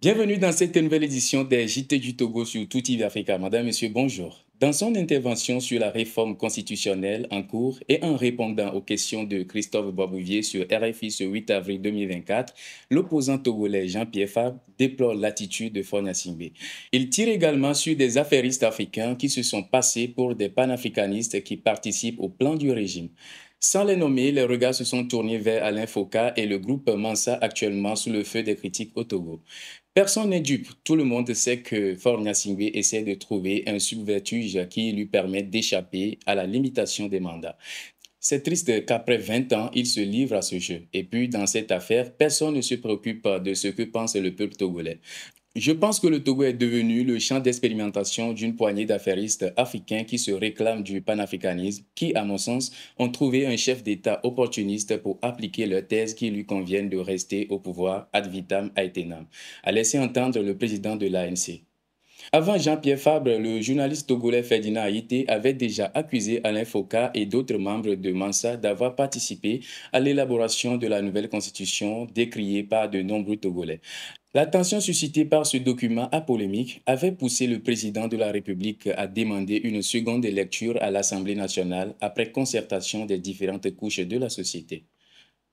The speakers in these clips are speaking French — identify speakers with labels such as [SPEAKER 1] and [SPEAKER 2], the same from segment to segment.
[SPEAKER 1] Bienvenue dans cette nouvelle édition des JT du Togo sur Tout Africa. Madame, Monsieur, bonjour. Dans son intervention sur la réforme constitutionnelle en cours et en répondant aux questions de Christophe Babouvier sur RFI ce 8 avril 2024, l'opposant togolais Jean-Pierre Fabre déplore l'attitude de Simbe. Il tire également sur des affairistes africains qui se sont passés pour des panafricanistes qui participent au plan du régime. Sans les nommer, les regards se sont tournés vers Alain Foucault et le groupe Mansa actuellement sous le feu des critiques au Togo. Personne n'est dupe. Tout le monde sait que Fornia Singwe essaie de trouver un subvertige qui lui permette d'échapper à la limitation des mandats. C'est triste qu'après 20 ans, il se livre à ce jeu. Et puis, dans cette affaire, personne ne se préoccupe de ce que pense le peuple togolais. Je pense que le Togo est devenu le champ d'expérimentation d'une poignée d'affairistes africains qui se réclament du panafricanisme, qui, à mon sens, ont trouvé un chef d'État opportuniste pour appliquer leur thèse qui lui conviennent de rester au pouvoir ad vitam aeternam, a laissé entendre le président de l'ANC. Avant Jean-Pierre Fabre, le journaliste togolais Ferdinand Haïté avait déjà accusé Alain Foucault et d'autres membres de Mansa d'avoir participé à l'élaboration de la nouvelle constitution décriée par de nombreux Togolais. L'attention suscitée par ce document apolémique avait poussé le président de la République à demander une seconde lecture à l'Assemblée nationale après concertation des différentes couches de la société.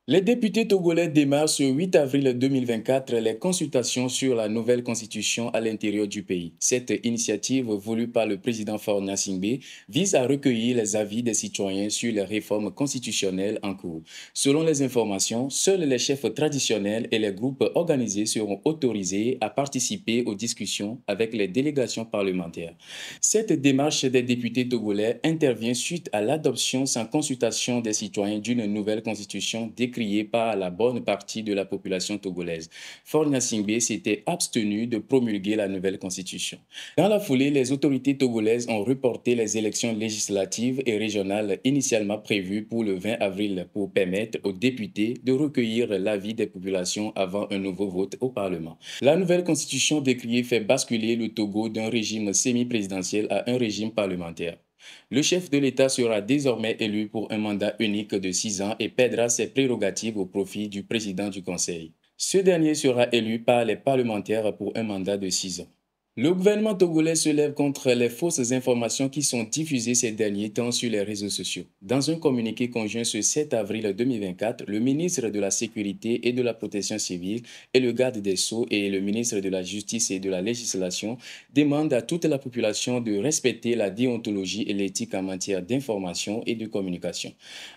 [SPEAKER 1] Les députés togolais démarrent ce 8 avril 2024 les consultations sur la nouvelle constitution à l'intérieur du pays. Cette initiative, voulue par le président Faure Singbe, vise à recueillir les avis des citoyens sur les réformes constitutionnelles en cours. Selon les informations, seuls les chefs traditionnels et les groupes organisés seront autorisés à participer aux discussions avec les délégations parlementaires. Cette démarche des députés togolais intervient suite à l'adoption sans consultation des citoyens d'une nouvelle constitution crié par la bonne partie de la population togolaise. Fornia Singbe s'était abstenu de promulguer la nouvelle constitution. Dans la foulée, les autorités togolaises ont reporté les élections législatives et régionales initialement prévues pour le 20 avril pour permettre aux députés de recueillir l'avis des populations avant un nouveau vote au Parlement. La nouvelle constitution décriée fait basculer le Togo d'un régime semi-présidentiel à un régime parlementaire. Le chef de l'État sera désormais élu pour un mandat unique de six ans et perdra ses prérogatives au profit du président du Conseil. Ce dernier sera élu par les parlementaires pour un mandat de six ans. Le gouvernement togolais se lève contre les fausses informations qui sont diffusées ces derniers temps sur les réseaux sociaux. Dans un communiqué conjoint ce 7 avril 2024, le ministre de la Sécurité et de la Protection civile et le garde des Sceaux et le ministre de la Justice et de la Législation demandent à toute la population de respecter la déontologie et l'éthique en matière d'information et de communication.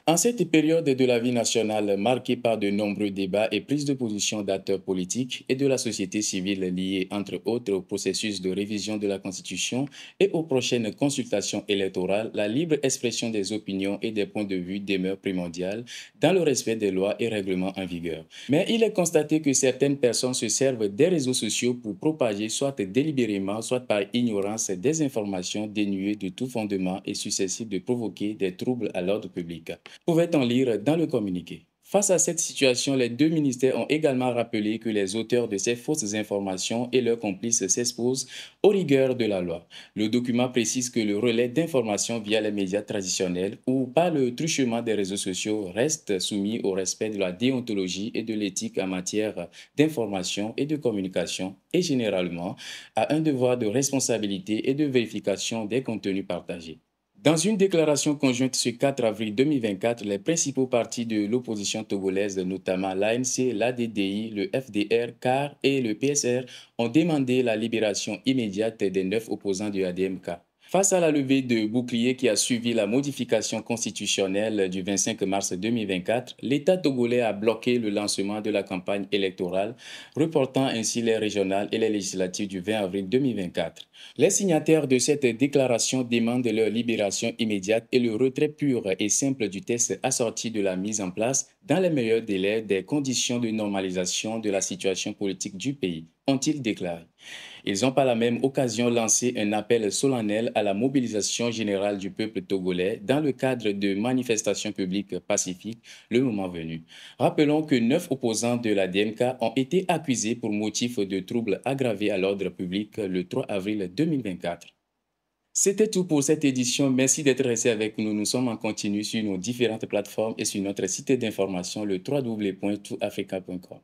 [SPEAKER 1] En cette période de la vie nationale marquée par de nombreux débats et prises de position d'acteurs politiques et de la société civile liées entre autres au processus de révision de la Constitution et aux prochaines consultations électorales, la libre expression des opinions et des points de vue demeure primordiale dans le respect des lois et règlements en vigueur. Mais il est constaté que certaines personnes se servent des réseaux sociaux pour propager soit délibérément, soit par ignorance des informations dénuées de tout fondement et susceptibles de provoquer des troubles à l'ordre public. Pouvait-on lire dans le communiqué? Face à cette situation, les deux ministères ont également rappelé que les auteurs de ces fausses informations et leurs complices s'exposent aux rigueurs de la loi. Le document précise que le relais d'informations via les médias traditionnels ou par le truchement des réseaux sociaux reste soumis au respect de la déontologie et de l'éthique en matière d'information et de communication et généralement à un devoir de responsabilité et de vérification des contenus partagés. Dans une déclaration conjointe ce 4 avril 2024, les principaux partis de l'opposition togolaise, notamment l'ANC, l'ADDI, le FDR, CAR et le PSR, ont demandé la libération immédiate des neuf opposants du ADMK. Face à la levée de boucliers qui a suivi la modification constitutionnelle du 25 mars 2024, l'État togolais a bloqué le lancement de la campagne électorale, reportant ainsi les régionales et les législatives du 20 avril 2024. Les signataires de cette déclaration demandent leur libération immédiate et le retrait pur et simple du test assorti de la mise en place, dans les meilleurs délais, des conditions de normalisation de la situation politique du pays ont-ils déclaré. Ils ont par la même occasion lancé un appel solennel à la mobilisation générale du peuple togolais dans le cadre de manifestations publiques pacifiques le moment venu. Rappelons que neuf opposants de la DMK ont été accusés pour motif de troubles aggravés à l'ordre public le 3 avril 2024. C'était tout pour cette édition. Merci d'être resté avec nous. Nous sommes en continu sur nos différentes plateformes et sur notre site d'information le www.toutafrica.com.